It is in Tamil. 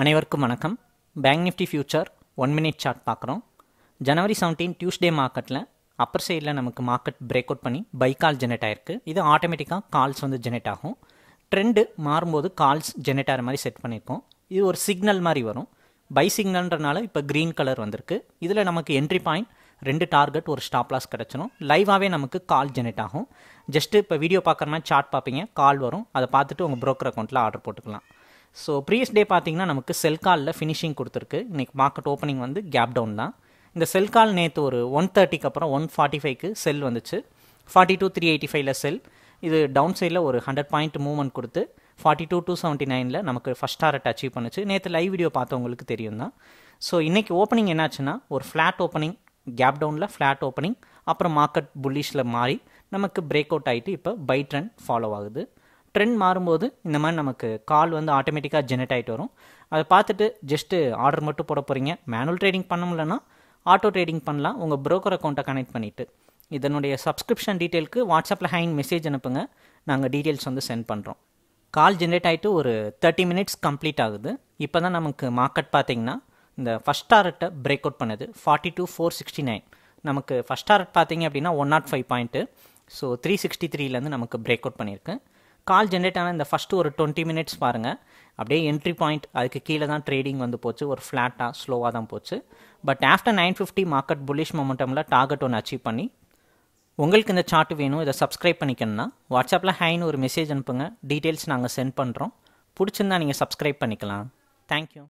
அனைவருக்கும் வணக்கம். Bank Nifty future one minute chart பார்க்குறோம். ஜனவரி செவன்டீன் டியூஸ்டே மார்க்கெட்டில் அப்பர் சைடில் நமக்கு மார்க்கெட் பிரேக் அவுட் பண்ணி பை கால் ஜெனரேட் ஆயிருக்கு. இது ஆட்டோமேட்டிக்காக கால்ஸ் வந்து ஜெனரேட் ஆகும். ட்ரெண்டு மாறும்போது கால்ஸ் ஜெனரேட் ஆகிற மாதிரி செட் பண்ணியிருக்கோம். இது ஒரு சிக்னல் மாதிரி வரும். பை சிக்னல்ன்றனால இப்போ க்ரீன் கலர் வந்திருக்கு. இதில் நமக்கு என்ட்ரி பாயிண்ட் ரெண்டு டார்கெட் ஒரு ஸ்டாப் லாஸ் கிடச்சிரும். லைவாகவே நமக்கு கால் ஜெனரேட் ஆகும். ஜஸ்ட்டு இப்போ வீடியோ பார்க்குற மாதிரி சார்ட் பார்ப்பீங்க. கால் வரும். அதை பார்த்துட்டு உங்கள் ப்ரோக்கர் அக்கௌண்ட்டில் ஆர்டர் போட்டுக்கலாம். ஸோ ப்ரீவியஸ் டே பார்த்திங்கன்னா நமக்கு செல் காலில் ஃபினிஷிங் கொடுத்துருக்கு. இன்றைக்கி மார்க்கெட் ஓப்பனிங் வந்து கேப் டவுன் தான். இந்த செல் கால் நேற்று ஒரு ஒன் தேர்ட்டிக்கு அப்புறம் ஒன் ஃபார்ட்டி ஃபைவ்க்கு செல் வந்துச்சு. ஃபார்ட்டி டூ த்ரீ எயிட்டி ஃபைவ்ல செல் இது டவுன் சைடில் ஒரு ஹண்ட்ரட் பாயிண்ட் மூவ்மெண்ட் கொடுத்து ஃபார்ட்டி டூ டூ செவன்ட்டி நைனில் நமக்கு ஃபஸ்ட் டாரட் அச்சீவ் பண்ணுச்சு. நேற்று லைவ் வீடியோ பார்த்தவங்களுக்கு தெரியும் தான். ஸோ இன்றைக்கி ஓப்பனிங் என்னாச்சுன்னா ஒரு ஃப்ளாட் ஓப்பனிங் கேப் டவுனில் ஃப்ளாட் ஓப்பனிங் அப்புறம் மார்க்கெட் புல்லிஷில் மாறி நமக்கு பிரேக் அவுட் ஆகிட்டு இப்போ பை ட்ரெண்ட் ஃபாலோ ஆகுது. ட்ரெண்ட் மாறும்போது இந்த மாதிரி நமக்கு கால் வந்து ஆட்டோமேட்டிக்காக ஜெனரேட் ஆகிட்டு வரும். அதை பார்த்துட்டு ஜஸ்ட்டு ஆர்டர் மட்டும் போட போகிறீங்க மேனுவல் ட்ரேடிங் பண்ண முடியலன்னா ஆட்டோ ட்ரேடிங் பண்ணலாம். உங்கள் ப்ரோக்கர் அக்கௌண்ட்டை கனெக்ட் பண்ணிவிட்டு இதனுடைய சப்ஸ்கிரிப்ஷன் டீட்டெயிலுக்கு வாட்ஸ்அப்பில் ஹைன் மெசேஜ் அனுப்புங்க. நாங்கள் டீட்டெயில்ஸ் வந்து சென்ட் பண்ணுறோம் கால் ஜென்ரேட் ஆகிட்டு ஒரு தேர்ட்டி மினிட்ஸ் கம்ப்ளீட் ஆகுது. இப்போ தான் நமக்கு மார்க்கெட் பார்த்தீங்கன்னா இந்த ஃபஸ்ட் டாரட்டை பிரேக் அவுட் பண்ணுது. Forty two four sixty nine நமக்கு ஃபஸ்ட் டாரட் பார்த்தீங்க அப்படின்னா one naught five point so three sixty த்ரீலேருந்து நமக்கு பிரேக் அவுட் பண்ணியிருக்கு. கால் ஜென்ரேட் ஆன இந்த ஃபஸ்ட்டு ஒரு டுவெண்ட்டி மினிட்ஸ் பாருங்கள் அப்படியே என்ட்ரி பாயிண்ட் அதுக்கு கீழே தான் ட்ரேடிங் வந்து போச்சு. ஒரு ஃப்ளாட்டாக ஸ்லோவாக தான் போச்சு. But after nine fifty market bullish மொமெண்டமில் target ஒன்று அச்சீவ் பண்ணி உங்களுக்கு இந்த சார்ட் வேணும் இதை சப்ஸ்கிரைப் பண்ணிக்கணும்னா வாட்ஸ்அப்பில் ஹைன்னு ஒரு மெசேஜ் அனுப்புங்க. டீட்டெயில்ஸ் நாங்கள் சென்ட் பண்ணுறோம் பிடிச்சிருந்தா நீங்கள் சப்ஸ்கிரைப் பண்ணிக்கலாம். தேங்க்யூ